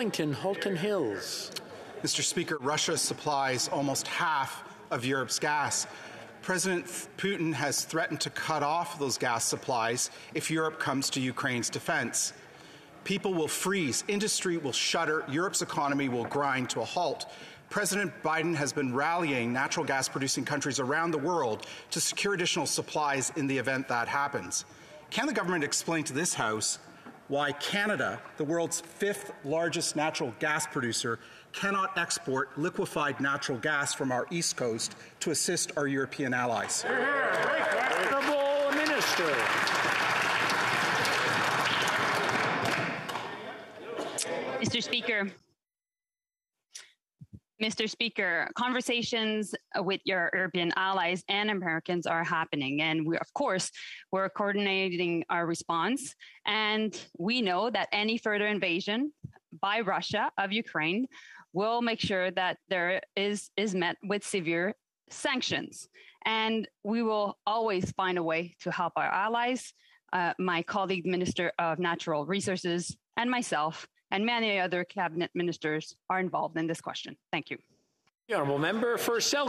Halton Hills. Mr. Speaker, Russia supplies almost half of Europe's gas. President Putin has threatened to cut off those gas supplies if Europe comes to Ukraine's defense. People will freeze, industry will shudder, Europe's economy will grind to a halt. President Biden has been rallying natural gas producing countries around the world to secure additional supplies in the event that happens. Can the government explain to this House why Canada, the world's fifth largest natural gas producer, cannot export liquefied natural gas from our east coast to assist our European allies? Honourable Minister. Mr. Speaker, Mr. Speaker, conversations with your European allies and Americans are happening. And we, of course, we're coordinating our response. And we know that any further invasion by Russia of Ukraine will make sure that there is, is met with severe sanctions. And we will always find a way to help our allies. Uh, my colleague, Minister of Natural Resources, and myself and many other cabinet ministers are involved in this question. Thank you. The honourable member for Selkirk.